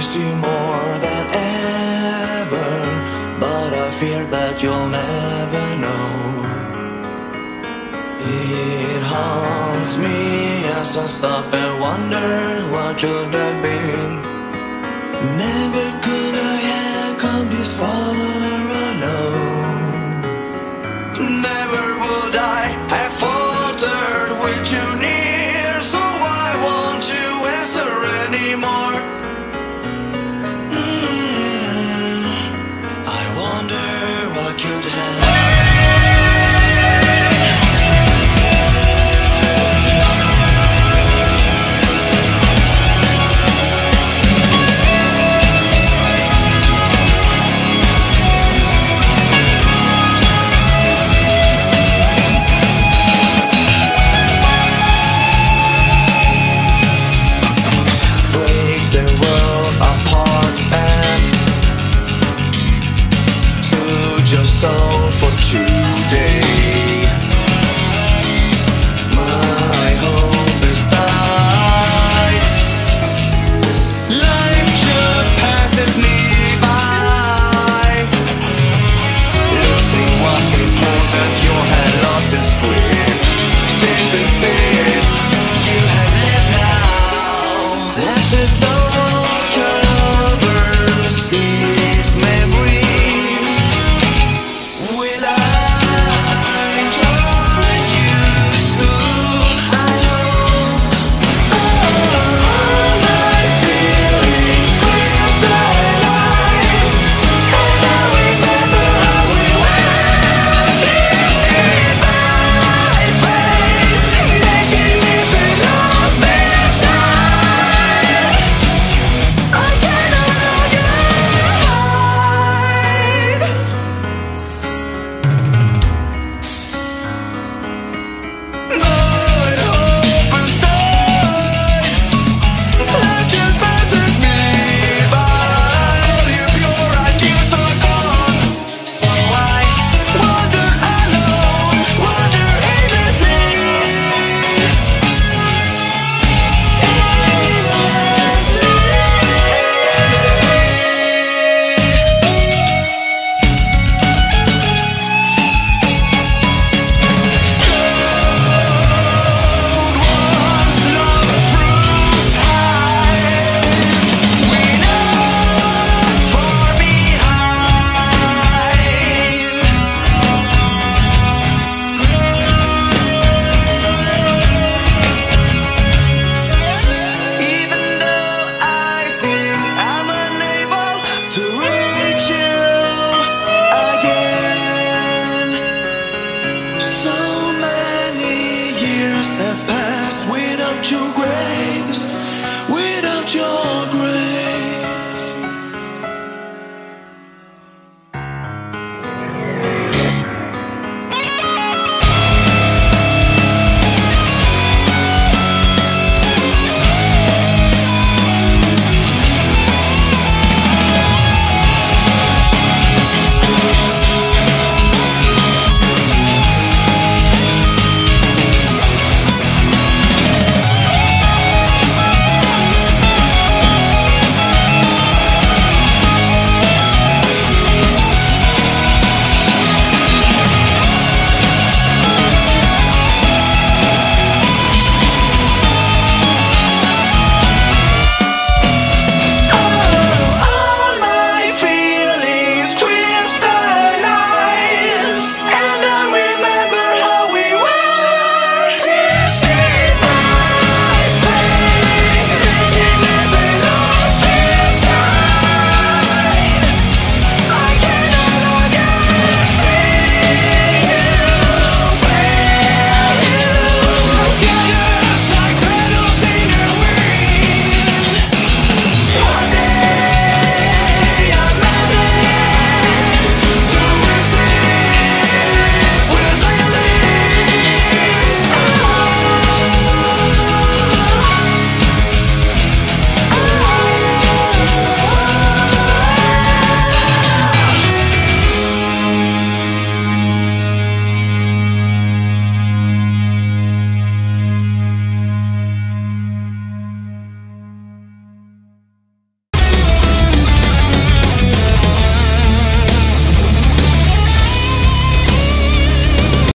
miss you more than ever, but I fear that you'll never know. It haunts me as I stop and wonder what could have been. Never could I have come this far alone. Never would I have faltered with you near. song for two.